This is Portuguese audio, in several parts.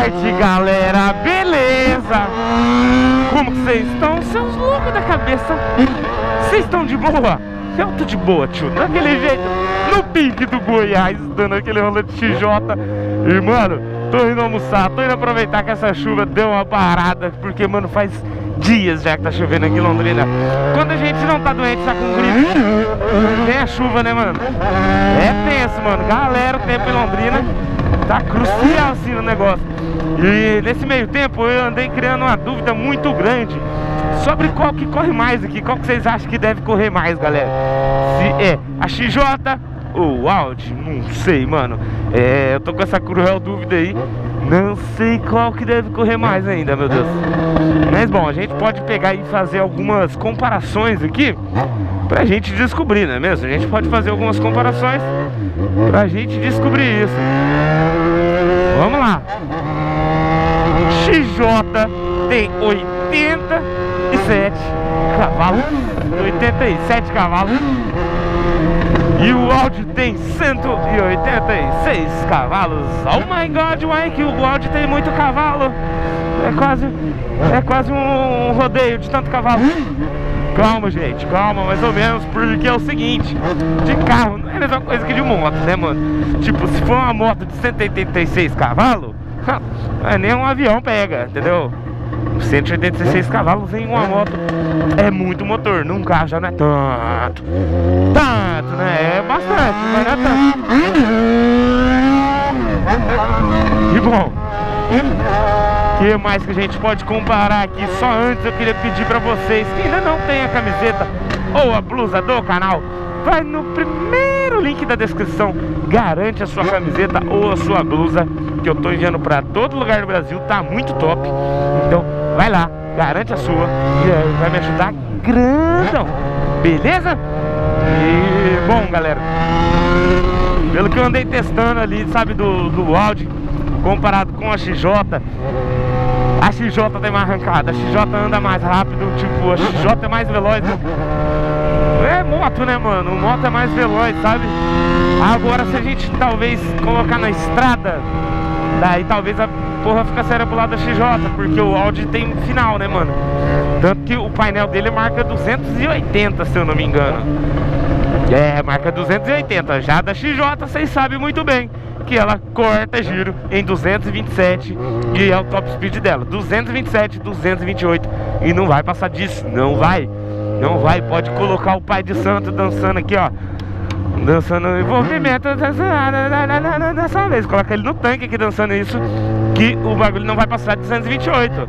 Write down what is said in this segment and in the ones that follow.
tarde, galera! Beleza? Como que vocês estão? Seus loucos da cabeça! Vocês estão de boa? Eu tô de boa, tio, daquele jeito, no pique do Goiás, dando aquele rolê de XJ. E, mano, tô indo almoçar, tô indo aproveitar que essa chuva deu uma parada, porque, mano, faz dias já que tá chovendo aqui em Londrina. Quando a gente não tá doente, tá com gripe, tem a chuva, né, mano? É tenso, mano. Galera, o tempo em Londrina tá crucial assim no negócio. E nesse meio tempo eu andei criando uma dúvida muito grande sobre qual que corre mais aqui. Qual que vocês acham que deve correr mais, galera? Se é a XJ ou o Audi? Não sei, mano. É, eu tô com essa cruel dúvida aí. Não sei qual que deve correr mais ainda, meu Deus. Mas bom, a gente pode pegar e fazer algumas comparações aqui pra gente descobrir, não é mesmo? A gente pode fazer algumas comparações pra gente descobrir isso. Vamos lá. XJ tem 87 cavalos. 87 cavalos. E o Audi tem 186 cavalos. Oh my god, uai, que o Audi tem muito cavalo. É quase, é quase um rodeio de tanto cavalo. Calma, gente, calma, mais ou menos, porque é o seguinte, de carro não é a mesma coisa que de moto, né, mano? Tipo, se for uma moto de 186 cavalos, nem um avião pega, entendeu? 186 cavalos em uma moto é muito motor, num carro já não é tanto. Tanto, né? É bastante, mas não é tanto. E bom, que mais que a gente pode comparar aqui? Só antes eu queria pedir pra vocês que ainda não tem a camiseta ou a blusa do canal, vai no primeiro link da descrição, garante a sua camiseta ou a sua blusa que eu tô enviando pra todo lugar do Brasil, tá muito top. Então, vai lá, garante a sua e vai me ajudar grandão, beleza? E, bom, galera, pelo que eu andei testando ali, sabe, do, do Audi, comparado com a XJ, a XJ tem mais arrancada, a XJ anda mais rápido, tipo, a XJ é mais veloz. É moto, né, mano? Moto é mais veloz, sabe? Agora, se a gente talvez colocar na estrada, daí talvez a porra fica séria pro lado da XJ, porque o Audi tem final, né, mano? Tanto que o painel dele marca 280, se eu não me engano. É, marca 280. Já da XJ, vocês sabem muito bem que ela corta giro em 227 e é o top speed dela. 227, 228 e não vai passar disso, não vai. Não vai, pode colocar o pai de santo dançando aqui, ó. Dançando envolvimento dessa vez. Coloca ele no tanque aqui dançando isso. Que o bagulho não vai passar de 228.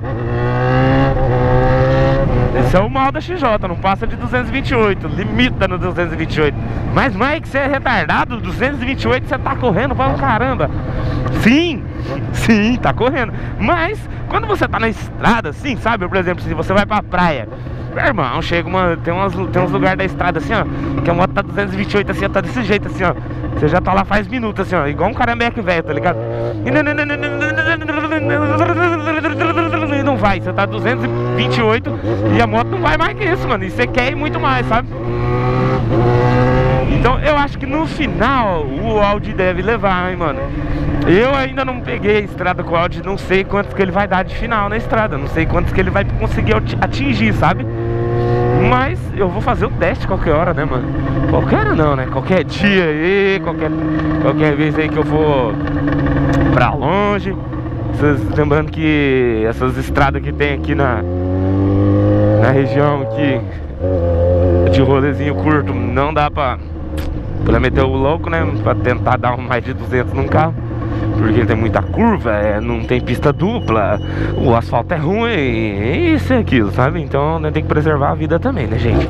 Esse é o mal da XJ, não passa de 228, limita no 228. Mas Mike, você é retardado, 228 você tá correndo para um caramba. Sim, sim, tá correndo. Mas quando você tá na estrada, assim, sabe? Por exemplo, se você vai pra praia, meu irmão, chega uma. Tem, umas, tem uns lugares da estrada assim, ó. Que a moto tá 228 assim, ó, tá desse jeito assim, ó. Você já tá lá faz minutos assim, ó. Igual um carambeque velho, tá ligado? E não vai, você tá 228 e a moto não vai mais que isso, mano. E você quer ir muito mais, sabe? Então eu acho que no final o Audi deve levar, hein, mano. Eu ainda não peguei a estrada com o Audi, não sei quantos que ele vai dar de final na estrada, não sei quantos que ele vai conseguir atingir, sabe? Mas eu vou fazer o teste qualquer hora, né, mano? Qualquer hora não, né? Qualquer dia aí, qualquer, qualquer vez aí que eu for pra longe. Lembrando que essas estradas que tem aqui na, na região aqui de rolezinho curto não dá pra, pra meter o louco, né? Pra tentar dar mais de 200 num carro porque tem muita curva, é, não tem pista dupla, o asfalto é ruim, isso e aquilo, sabe? Então né, tem que preservar a vida também, né, gente?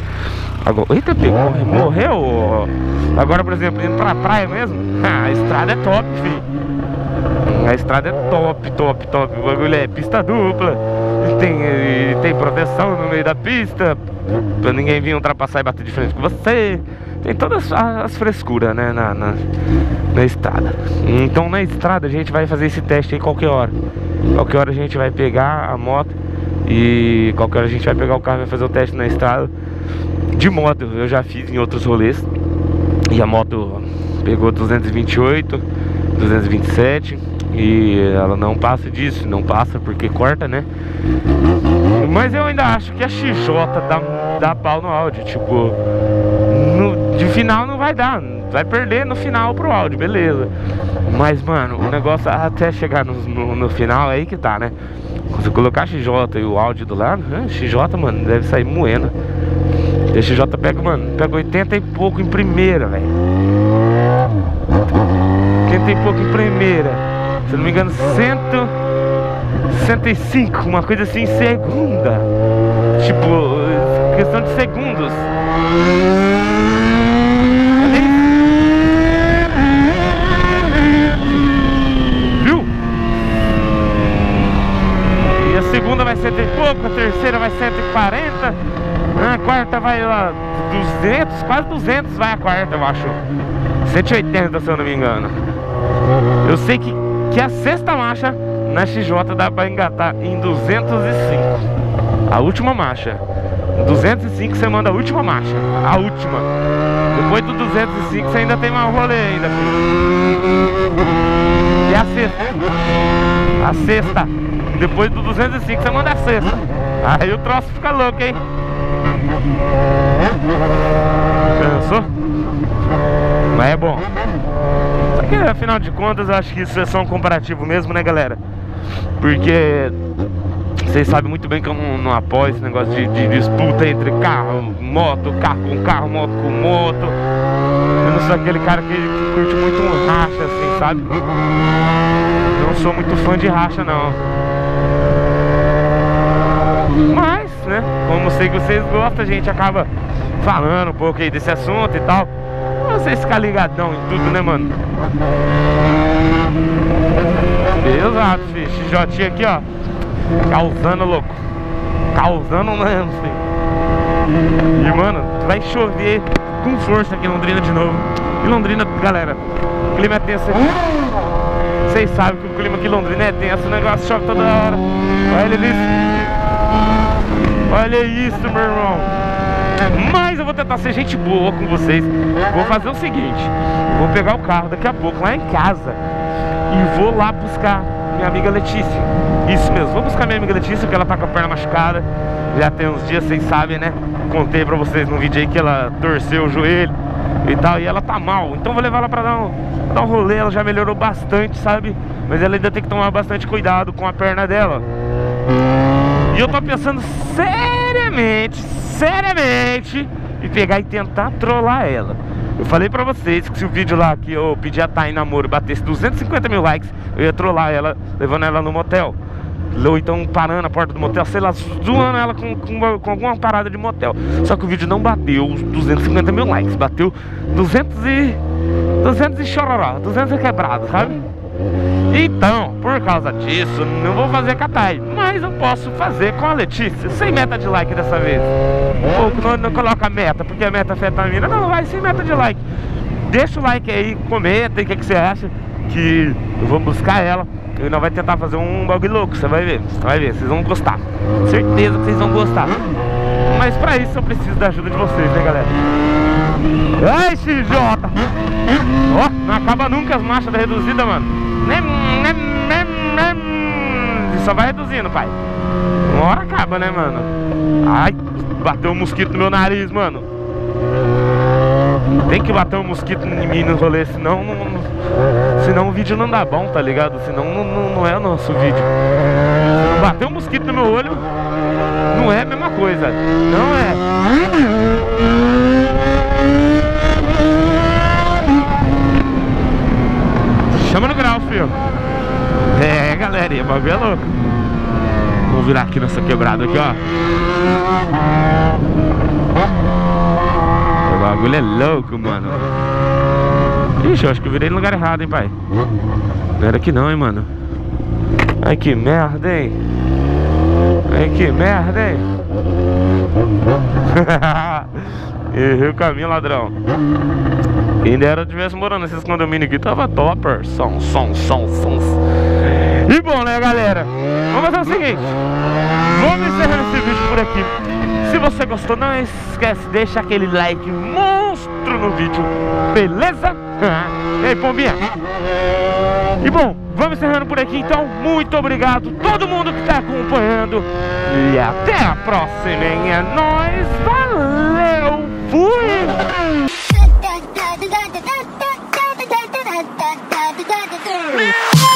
Agora, eita, pegou, morreu. Agora, por exemplo, indo pra praia mesmo, a estrada é top, filho. A estrada é top, top, top. O bagulho é pista dupla, tem, tem proteção no meio da pista, pra ninguém vir ultrapassar e bater de frente com você. Tem todas as frescuras, né, na, na, na, estrada. Então na estrada a gente vai fazer esse teste aí qualquer hora. Qualquer hora a gente vai pegar a moto e qualquer hora a gente vai pegar o carro e vai fazer o teste na estrada. De moto eu já fiz em outros rolês. E a moto pegou 228, 227. E ela não passa disso, não passa porque corta, né? Mas eu ainda acho que a XJ dá, dá pau no áudio, tipo, de final não vai dar, vai perder no final pro áudio, beleza. Mas, mano, o negócio até chegar no, no, no final é aí que tá, né? Se colocar XJ e o áudio do lado? XJ, mano, deve sair moendo. E XJ pega, mano, pega 80 e pouco em primeira, velho. 80 e pouco em primeira. Se não me engano, 165, uma coisa assim, segunda. Tipo, questão de segundos. Segunda vai ser de pouco, a terceira vai 140, a quarta vai lá 200, quase 200 vai a quarta, eu acho. 180, se eu não me engano. Eu sei que, que a sexta marcha na XJ dá pra engatar em 205. A última marcha. 205 você manda a última marcha. A última. Depois do 205 você ainda tem mais rolê ainda, filho. E a sexta. A sexta. Depois do 205 você manda a sexta. Aí o troço fica louco, hein? Pensou? Mas é bom. Só que afinal de contas eu acho que isso é só um comparativo mesmo, né galera? Porque vocês sabem muito bem que eu não, não apoio esse negócio de, de, disputa entre carro, moto, carro com carro, moto com moto. Eu não sou aquele cara que, curte muito um racha assim, sabe? Não sou muito fã de racha não. Mas, né, como sei que vocês gostam, a gente acaba falando um pouco aí desse assunto e tal. Vocês ficar ligadão em tudo, né, mano? Exato, filho. XJ aqui, ó. Causando, louco. Causando mesmo, filho. E, mano, vai chover com força aqui em Londrina de novo. E Londrina, galera, o clima é tenso. Vocês sabem que o clima aqui em Londrina é tenso, o negócio chove toda hora. Olha isso. Olha isso, meu irmão. Mas eu vou tentar ser gente boa com vocês. Vou fazer o seguinte: vou pegar o carro daqui a pouco lá em casa e vou lá buscar minha amiga Letícia. Isso mesmo, vou buscar minha amiga Letícia, porque ela tá com a perna machucada. Já tem uns dias, vocês sabem, né? Contei pra vocês no vídeo aí que ela torceu o joelho e tal, e ela tá mal. Então vou levar ela pra dar um, dar um rolê, ela já melhorou bastante, sabe? Mas ela ainda tem que tomar bastante cuidado com a perna dela. E eu tô pensando seriamente, seriamente, em pegar e tentar trollar ela. Eu falei pra vocês que se o vídeo lá que eu pedi a Thay namoro batesse 250 mil likes, eu ia trollar ela, levando ela no motel. Ou então parando na porta do motel, sei lá, zoando ela com, com, com, alguma parada de motel. Só que o vídeo não bateu 250 mil likes, bateu 200 e... 200 e chororó, 200 e quebrado, sabe? Então, por causa disso, não vou fazer catai, mas eu posso fazer com a Letícia, sem meta de like dessa vez. Ou não, não coloca meta, porque a meta afeta a mina, não, vai sem meta de like. Deixa o like aí, comenta o que, que você acha, que eu vou buscar ela. E nós vai tentar fazer um bagulho louco, você vai ver, você vai ver, vocês vão gostar. Certeza que vocês vão gostar. Mas pra isso eu preciso da ajuda de vocês, né galera? Ai, XJ! Ó, oh, não acaba nunca as marchas da reduzida, mano. Só vai reduzindo, pai. Uma hora acaba, né, mano? Ai, bateu um mosquito no meu nariz, mano. Tem que bater um mosquito em mim no rolê, senão, não, senão o vídeo não dá bom, tá ligado? Senão não, não, não é o nosso vídeo. Bater um mosquito no meu olho não é a mesma coisa. Não é. Chama no grau, filho. É, galera, o bagulho é louco. Vamos virar aqui nessa quebrada aqui, ó. Bagulho é louco, mano. Ixi, eu acho que eu virei no lugar errado, hein, pai. Não era aqui não, hein, mano. Ai, que merda, hein. Ai, que merda, hein. Errei o caminho, ladrão. Quem dera tivesse morando nesses condomínios aqui, tava topper. Som, som, som, som. E bom, né, galera? Vamos fazer o seguinte. Vamos encerrar esse vídeo por aqui. Se você gostou, não esquece, deixa aquele like monstro no vídeo. Beleza? e aí, pombinha? E bom, Vamos encerrando por aqui então. Muito obrigado todo mundo que está acompanhando. E até a próxima, hein? É nóis. Valeu. Fui. da